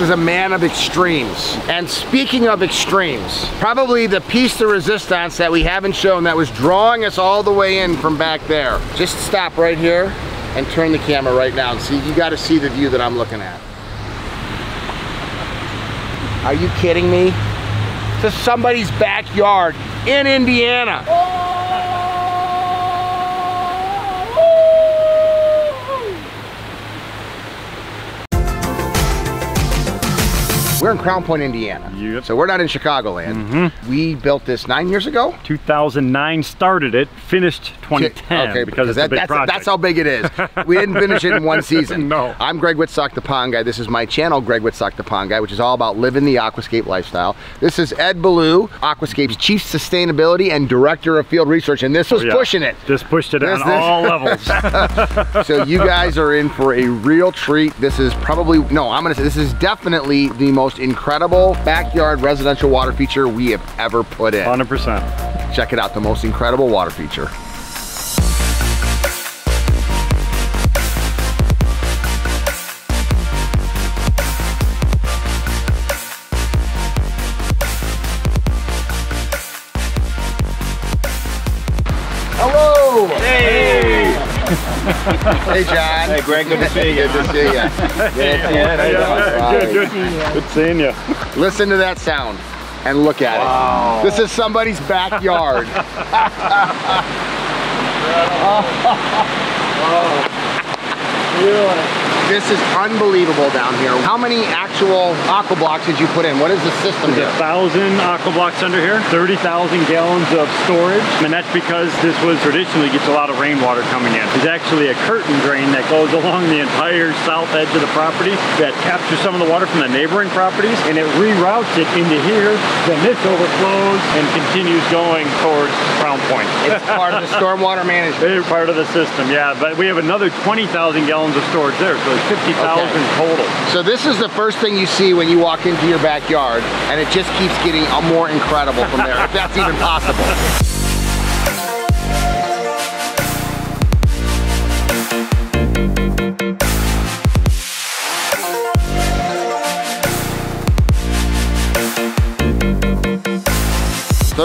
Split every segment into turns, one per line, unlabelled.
Is a man of extremes. And speaking of extremes, probably the piece de resistance that we haven't shown that was drawing us all the way in from back there. Just stop right here and turn the camera right now and see, you gotta see the view that I'm looking at. Are you kidding me? To somebody's backyard in Indiana. We're in Crown Point, Indiana.
Yep.
So we're not in Chicagoland.
Mm-hmm.
We built this nine years ago.
2009 started it, finished 2010
okay,
because
that- that's, that's how big it is. We didn't finish it in one season.
No.
I'm Greg Wittstock, the Pond Guy. This is my channel, Greg Wittstock, the Pond Guy, which is all about living the aquascape lifestyle. This is Ed Beaulieu, Aquascape's Chief Sustainability and Director of Field Research, and this was
Oh, Yeah.
pushing it.
Just pushed it
This-
on
this-
all levels.
So you guys are in for a real treat. This is probably, no, I'm gonna say this is definitely the most incredible backyard residential water feature we have ever put in.
100%.
Check it out, the most incredible water feature.
Hey,
John.
Hey, Greg, good to see you.
Good to see you. Good to see you.
Yeah, how you doing?
All
Good,
right.
good. Good seeing you.
Listen to that sound and look at it. This is somebody's backyard. This is unbelievable down here. How many actual AquaBlox did you put in? What is the system
There's
here?
a thousand aqua blocks under here, 30,000 gallons of storage, and that's because this was traditionally gets a lot of rainwater coming in. There's actually a curtain drain that goes along the entire south edge of the property that captures some of the water from the neighboring properties, and it reroutes it into here. Then this overflows and continues going towards Crown Point.
It's part of the stormwater management.
They're part of the system, yeah. But we have another 20,000 gallons of storage there, so it's 50,000
Okay.
total.
So this is the first thing you see when you walk into your backyard, and it just keeps getting more incredible from there, if that's even possible.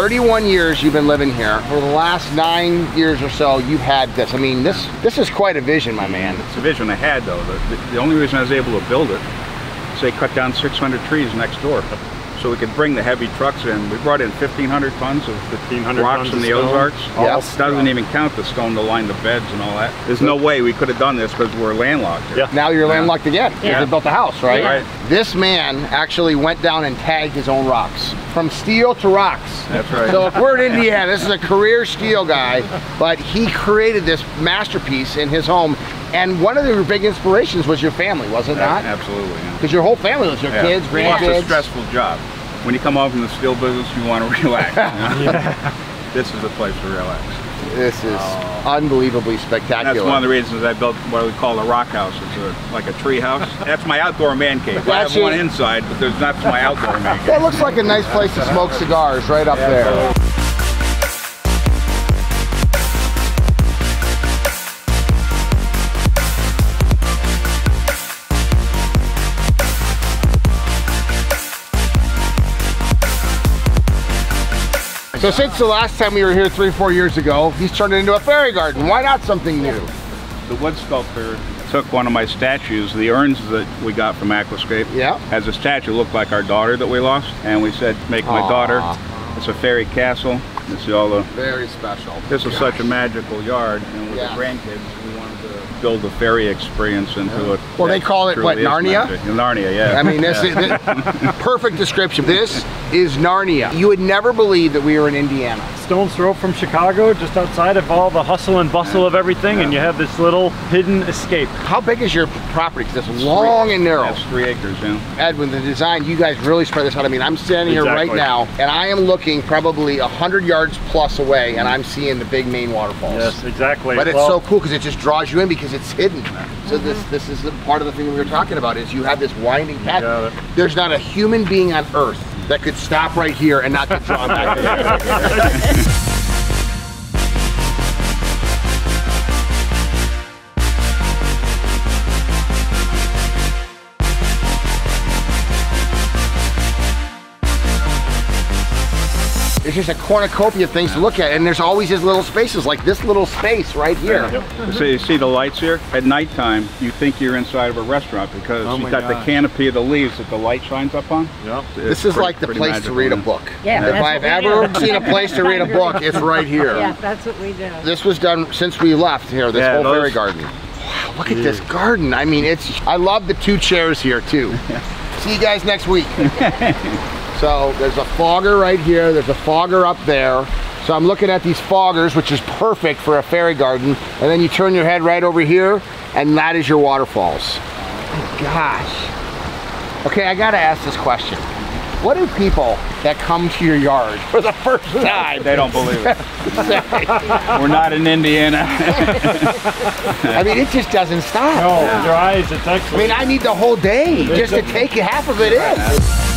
Thirty-one years you've been living here. For the last nine years or so, you've had this. I mean, this this is quite a vision, my man.
It's a vision I had, though. The, the, the only reason I was able to build it is they cut down 600 trees next door. So we could bring the heavy trucks in. We brought in 1,500 tons of
1,500
rocks
tons
from the
stone.
Ozarks.
Yeah.
It doesn't even count the stone to line the beds and all that. There's no way we could have done this because we're landlocked. here.
Yeah.
Now you're landlocked again because
Yeah.
they built the house, right?
Yeah. Right.
This man actually went down and tagged his own rocks from steel to rocks.
That's right.
So if we're in Indiana, this is a career steel guy, but he created this masterpiece in his home. And one of the big inspirations was your family, was it not?
Absolutely. yeah.
Because your whole family was your
Yeah.
kids,
Well, It's a stressful job. When you come home from the steel business, you want to relax. you know? This is the place to relax.
This is uh, unbelievably
And
spectacular.
that's one of the reasons I built what we call a rock house. It's a, like a tree house. That's my outdoor man cave. I have one inside, but there's not my outdoor man cave.
that looks like a nice place to smoke cigars right up there. So since the last time we were here three, four years ago, he's turned it into a fairy garden. Why not something new?
The wood sculptor took one of my statues, the urns that we got from Aquascape.
Yeah.
Has a statue looked like our daughter that we lost, and we said, make my
Aw.
daughter. It's a fairy castle. See all the.
Very special.
This was such a magical yard, and with
Yeah.
the grandkids, we wanted to build the fairy experience into it.
Well, they call it, what, Narnia?
magic. Narnia, yeah.
I mean, this is this, perfect description. This is Narnia. You would never believe that we were in Indiana.
Stone's throw from Chicago, just outside of all the hustle and bustle of everything, and you have this little hidden escape.
How big is your property? Because it's long and narrow.
That's three acres, yeah.
Edwin, the design, you guys really spread this out. I mean, I'm standing here right now, and I am looking probably 100 yards plus away, and I'm seeing the big main waterfalls.
Yes, exactly.
But it's
Well,
so cool because it just draws you in because it's hidden. So this mm-hmm. this is the part of the thing we were talking about is you have this winding path. There's not a human being on earth that could stop right here and not get drawn back there's just a cornucopia of things to look at, and there's always these little spaces, like this little space right here.
So you see the lights here? At nighttime, you think you're inside of a restaurant because
Oh
you've
my
got the canopy of the leaves that the light shines up on.
Yep.
This is like the place to read a book.
Yeah,
If I've ever
do.
seen a place to read a book, it's right here.
Yeah, that's what we do.
This was done since we left here, this
Yeah,
whole
those-
fairy garden. Wow, look at this garden. I mean, it's, I love the two chairs here too. See you guys next week. so there's a fogger right here, there's a fogger up there. So I'm looking at these foggers, which is perfect for a fairy garden. And then you turn your head right over here, and that is your waterfalls. My gosh. Okay, I gotta ask this question. What do people that come to your yard for the first time
They don't believe it. We're not in Indiana.
I mean, it just doesn't stop.
No, with your eyes, it's
I mean, I need the whole day just to take half of it in.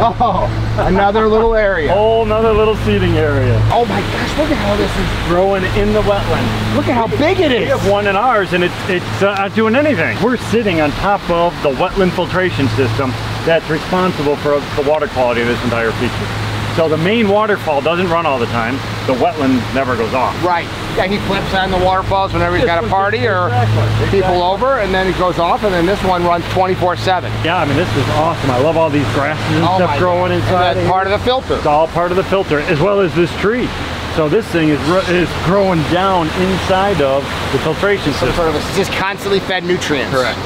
Oh, another little area.
Whole another little seating area.
Oh my gosh, look at how this is.
Growing in the wetland.
Look at how big it is.
We have one in ours and it's, it's uh, not doing anything. We're sitting on top of the wetland filtration system that's responsible for the water quality of this entire feature. So the main waterfall doesn't run all the time. The wetland never goes off.
Right. Yeah, he flips on the waterfalls whenever he's got a party or
Exactly,
people
exactly.
over, and then it goes off, and then this one runs 24/7.
Yeah, I mean this is awesome. I love all these grasses and
Oh
stuff growing
God. And
inside.
that's part of the filter.
It's all part of the filter, as well as this tree. So this thing is is growing down inside of the filtration
Some
system,
sort of a, just constantly fed nutrients.
Correct.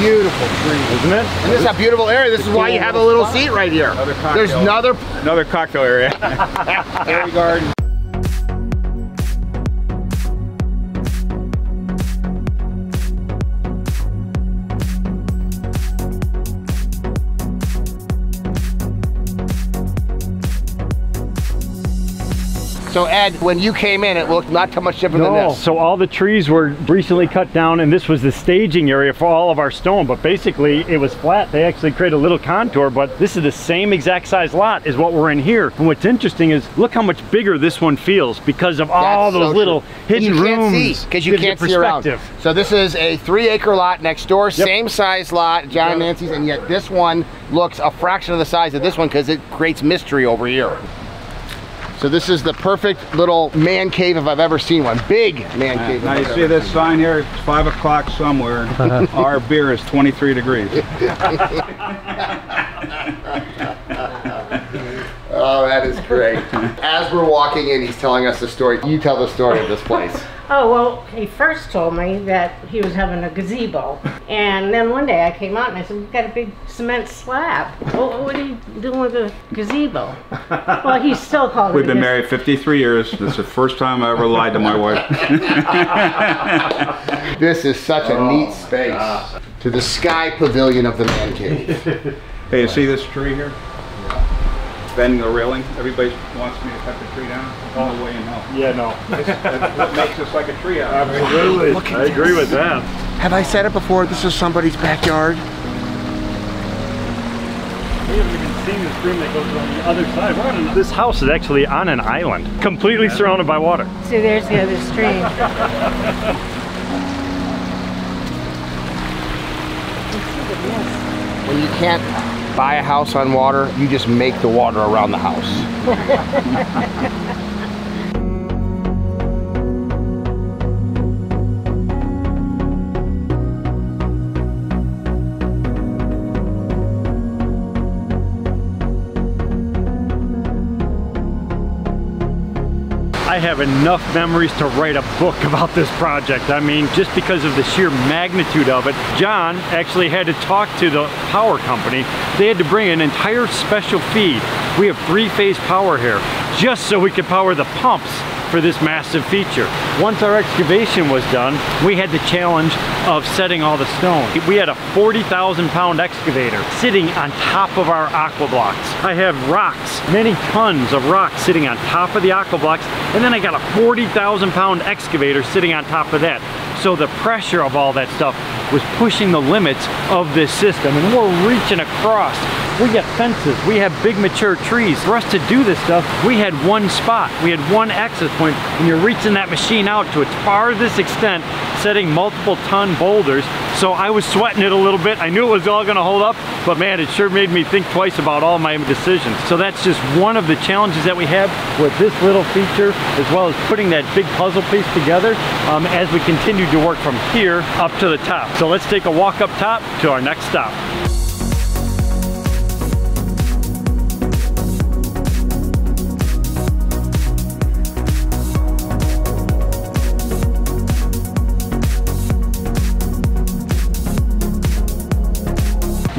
Beautiful tree.
isn't it?
And this is a beautiful area. This is why you have a little seat right here.
Another.
There's another
Another cocktail area.
fairy garden. So Ed, when you came in, it looked not too much different than this.
so all the trees were recently cut down and this was the staging area for all of our stone, but basically it was flat. They actually created a little contour, but this is the same exact size lot as what we're in here. And what's interesting is look how much bigger this one feels because of all those
so
little
true.
hidden
you
rooms.
because you can't see around. So this is a three acre lot next door, same size lot, John and Nancy's, and yet this one looks a fraction of the size of this one because it creates mystery over here. So this is the perfect little man cave if I've ever seen one. Big man cave.
Now you see this sign here, it's five o'clock somewhere. Our beer is 23 degrees.
Oh, that is great. As we're walking in, he's telling us the story. You tell the story of this place.
Oh, well, he first told me that he was having a gazebo. And then one day I came out and I said, We've got a big cement slab. Well, what are you doing with a gazebo? Well, he still called
We've
it a
been married 53 years. This is the first time I ever lied to my wife.
This is such a neat oh, space. To the sky pavilion of the man cave.
Hey, you see this tree here? Bending the railing. Everybody wants me to cut the tree down. No way in hell.
Yeah, no.
That's what makes this like a tree house.
Absolutely. I agree with that.
Have I said it before? This is somebody's backyard.
We haven't even seen the stream that goes on the other side. An- this house is actually on an island, completely surrounded by water.
See, there's the other stream.
When you can't buy a house on water, you just make the water around the house.
have enough memories to write a book about this project. I mean, just because of the sheer magnitude of it, John actually had to talk to the power company. They had to bring an entire special feed. We have three-phase power here, just so we could power the pumps for this massive feature. Once our excavation was done, we had the challenge of setting all the stone. We had a 40,000 pound excavator sitting on top of our AquaBlox. I have rocks, many tons of rocks sitting on top of the AquaBlox, and then I got a 40,000 pound excavator sitting on top of that. So the pressure of all that stuff was pushing the limits of this system, and we're reaching across We got fences. We have big mature trees. For us to do this stuff, we had one spot. We had one access point, and you're reaching that machine out to its farthest extent, setting multiple ton boulders. So I was sweating it a little bit. I knew it was all gonna hold up, but man, it sure made me think twice about all my decisions. So that's just one of the challenges that we have with this little feature, as well as putting that big puzzle piece together um, as we continue to work from here up to the top. So let's take a walk up top to our next stop.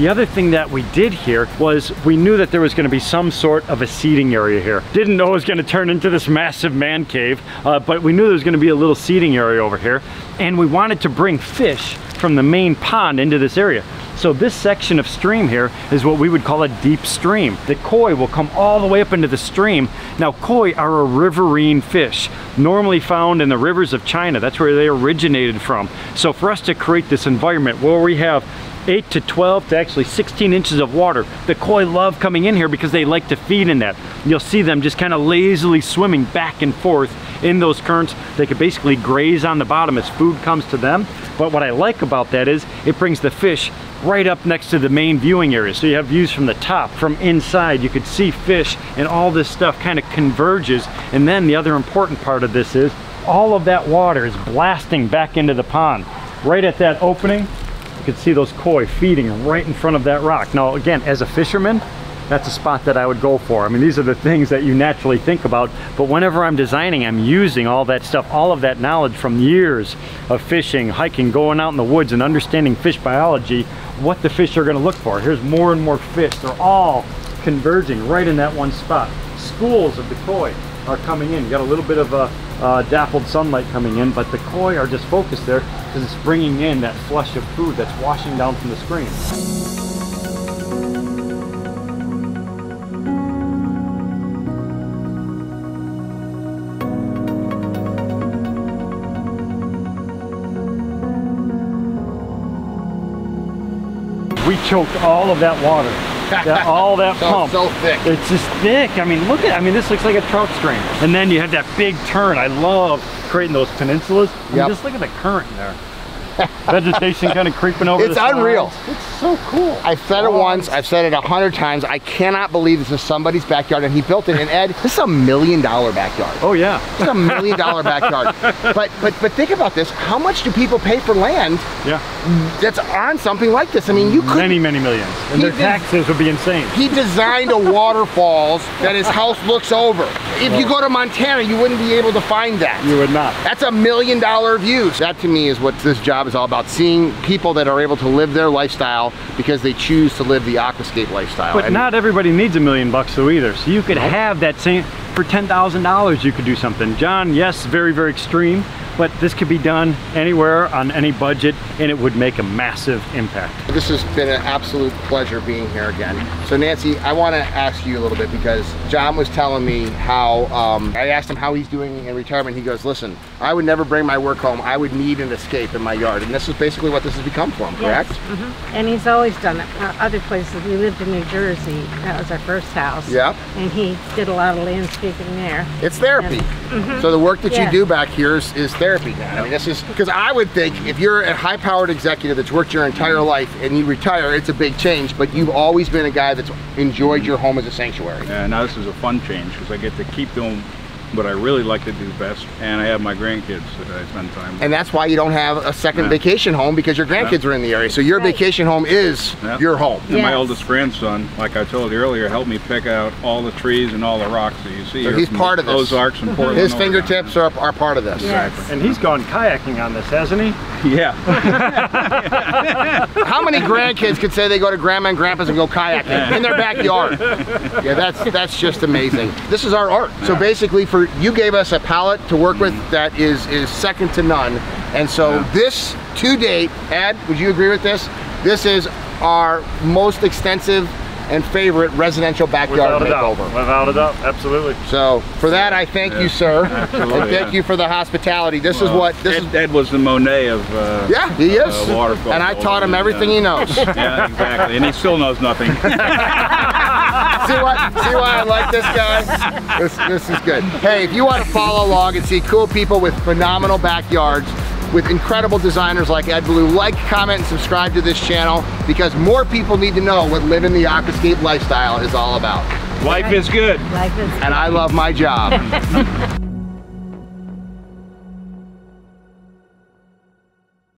The other thing that we did here was we knew that there was going to be some sort of a seating area here. Didn't know it was going to turn into this massive man cave, uh, but we knew there was going to be a little seating area over here. And we wanted to bring fish from the main pond into this area. So this section of stream here is what we would call a deep stream. The koi will come all the way up into the stream. Now koi are a riverine fish, normally found in the rivers of China. That's where they originated from. So for us to create this environment where we have 8 to 12 to actually 16 inches of water. The koi love coming in here because they like to feed in that. You'll see them just kind of lazily swimming back and forth in those currents. They could basically graze on the bottom as food comes to them. But what I like about that is it brings the fish right up next to the main viewing area. So you have views from the top, from inside, you could see fish and all this stuff kind of converges. And then the other important part of this is all of that water is blasting back into the pond. Right at that opening, you can see those koi feeding right in front of that rock. Now, again, as a fisherman, that's a spot that I would go for. I mean, these are the things that you naturally think about, but whenever I'm designing, I'm using all that stuff, all of that knowledge from years of fishing, hiking, going out in the woods and understanding fish biology, what the fish are gonna look for. Here's more and more fish. They're all converging right in that one spot. Schools of the koi are coming in. You got a little bit of a uh, dappled sunlight coming in, but the koi are just focused there because it's bringing in that flush of food that's washing down from the screen. We choked all of that water. That, all that
So-
pump.
so thick.
It's just thick. I mean, look at I mean, this looks like a trout stream. And then you have that big turn. I love creating those peninsulas. I mean, just look at the current there. Vegetation kind of creeping over
It's unreal.
It's so cool.
I've said it once, I've said it a hundred times. I cannot believe this is somebody's backyard and he built it. And Ed, this is a million dollar backyard.
Oh yeah.
Is a million dollar backyard. But but but think about this. How much do people pay for land
Yeah.
that's on something like this? I mean, you could
Many, many millions. And their taxes would be insane.
He designed a waterfalls that his house looks over. If you go to Montana, you wouldn't be able to find that.
You would not.
That's a million dollar views. That to me is what this job is all about. Seeing people that are able to live their lifestyle because they choose to live the aquascape lifestyle.
But
And
not everybody needs a million bucks though either. So you could have that same for ten thousand dollars you could do something. John, yes, very, very extreme, but this could be done anywhere on any budget and it would make a massive impact.
This has been an absolute pleasure being here again. So Nancy, I want to ask you a little bit because John was telling me how, um, I asked him how he's doing in retirement. He goes, listen, I would never bring my work home. I would need an escape in my yard. And this is basically what this has become for him,
Yes.
correct?
Mhm. And he's always done it. Uh, other places, we lived in New Jersey. That was our first house.
Yep.
And he did a lot of landscaping there.
It's therapy. Mm-hmm. So the work that
Yeah.
you do back here is, is therapy now. I mean, this is, because I would think if you're a high powered executive that's worked your entire life and you retire, it's a big change, but you've always been a guy that's enjoyed your home as a sanctuary.
And now this is a fun change because I get to keep doing what I really like to do best, and I have my grandkids that I spend time with.
And that's why you don't have a second
Yeah.
vacation home because your grandkids are in the area. So your
Right.
vacation home is
Yeah.
your home.
And my oldest grandson, like I told you earlier, helped me pick out all the trees and all the rocks that you see.
So
here
he's part of this.
Ozarks and Portland.
His
Oregon.
fingertips are, are part of this.
Yes.
And he's gone kayaking on this, hasn't he?
Yeah.
How many grandkids could say they go to grandma and grandpa's and go kayaking in their backyard? Yeah, that's that's just amazing. This is our art. So basically, for you gave us a palette to work with that is is second to none. And so
Yeah.
this to date, Ed, would you agree with this? This is our most extensive and favorite residential backyard
Without a doubt.
makeover.
Without a doubt. Absolutely.
So for that, I thank you, sir,
absolutely,
and thank
yeah.
you for the hospitality. This is what this
Ed,
is.
Ed was the Monet of uh,
Yeah, he is,
uh, waterfall
and I taught him
building,
everything he knows.
Yeah, exactly. And he still knows nothing.
what? See why I like this guy? This, this is good. Hey, if you want to follow along and see cool people with phenomenal backyards, with incredible designers like Ed Beaulieu, like, comment, and subscribe to this channel because more people need to know what living the aquascape lifestyle is all about.
Life is good.
Life is
And I love my job.